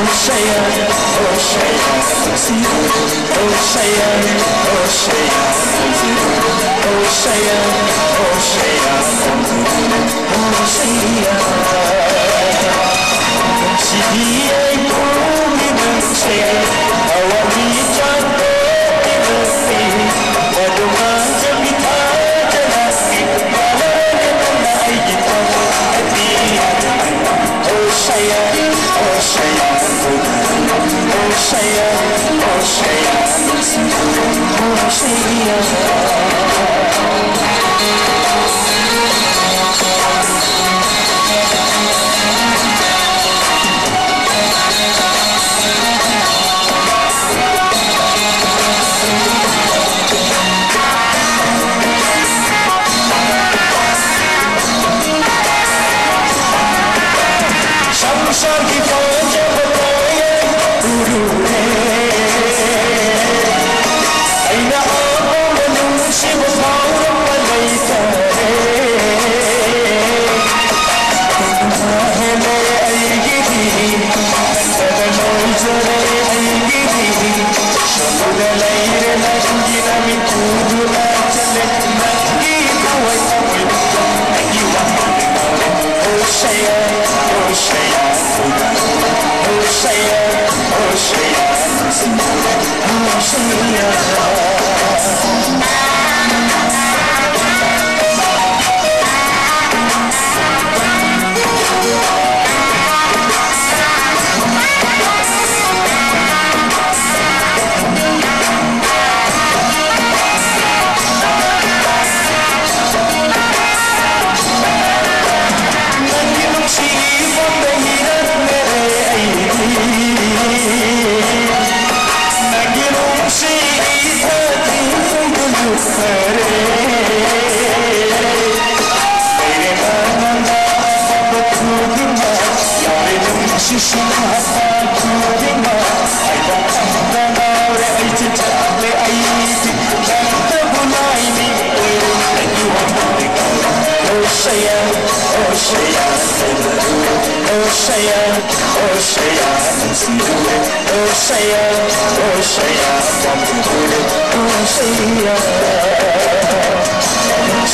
Oh, Ocean, Ocean, Susie. Ocean, Ocean, Susie. Ocean, Ocean, Susie. Ocean. She ain't going to say, I want to be John Doe in the koşaya koşaya koşaya Şarkı şarkı She I'll show you. Ocean, ocean, ocean, ocean,